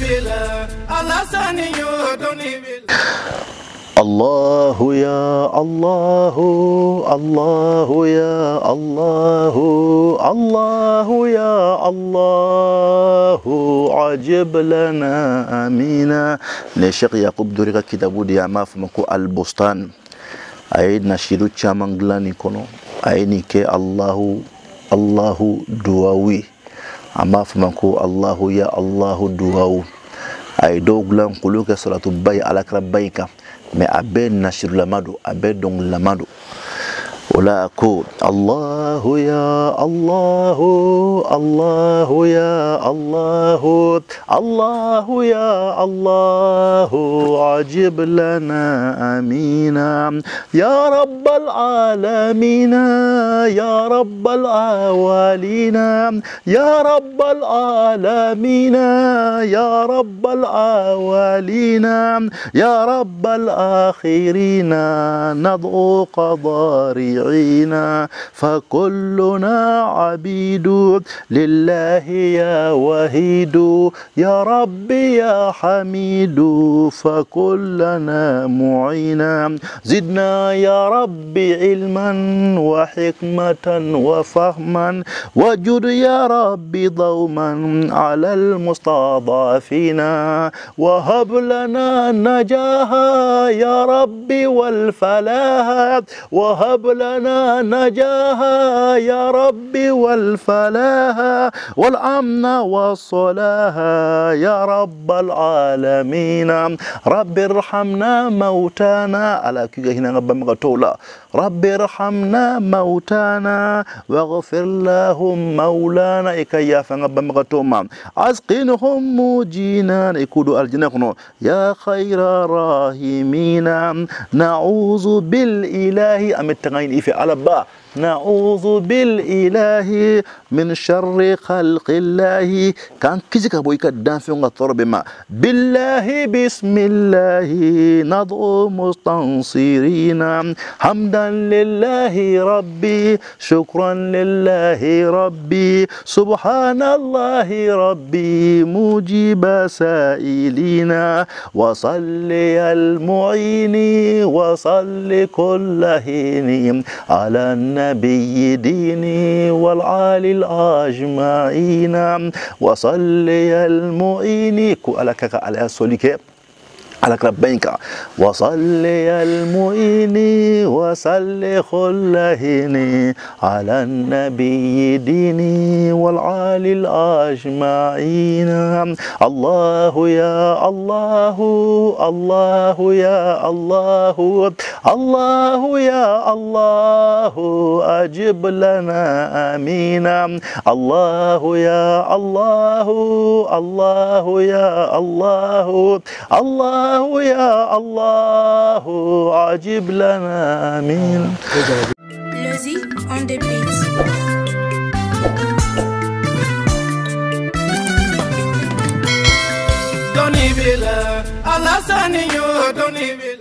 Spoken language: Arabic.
bila الله يا الله الله يا الله الله يا الله عجب لنا امينا لشيخ يعقوب دوريغا كتابو دي اما فمكو البستان اي نشيرو تشامانغلاني كونو اي نيكي الله الله دواوي amafuma ko allahu ya allahu duwawu a ye dɔw gilan k'olu kɛ salatu ba ye alakira ba in kan mɛ a bɛɛ nasirulama don a bɛɛ dɔnkililama ولا أقول الله يا الله الله يا الله الله يا الله عجب لنا أمينا. يا رب العالمين يا رب الأوالين يا رب العالمين يا رب الأوالين يا رب الآخرين. نضع قضاري شرعينا فكلنا عبيد لله يا وهيد يا ربي يا حميد فكلنا معينا زدنا يا ربي علما وحكمة وفهما. وجد يا ربي ضوما على المستضعفين. وهب لنا النجاها يا ربي والفلاح. وهب لنا نجاها يا ربي والفلاح والأمن والصلاح يا رب العالمين. رب ارحمنا موتانا. على كي هنا رب مغتولا. رب ارحمنا موتانا واغفر لهم مولانا. إكي يا رب مغتوما. أسقنهم موجينا. يكودوا الجنة يا خير راهمين نعوذ بالإله. أم التغين في على با نعوذ بالإله من شر خلق الله. كان كيزيكا بويكا دانفيون غطرب ما. بالله بسم الله ندعو مستنصرين. حمدا لله ربي شكرا لله ربي. سبحان الله ربي مجيب سائلين. وصلي المعين وصل كل حين. على النبي ديني والعالي الأجمعين وصلي المعين على كك على سوليك. على كربينك وصلي المؤين وصلي خلهني على النبي ديني والعالي الأجمعين. الله يا الله الله يا الله الله يا الله أجب لنا آمين. الله يا الله الله يا الله الله Allahu ya Allahu acib lana min. Lozi on the beat. dɔnni la ala sanni yo dɔnni b'i.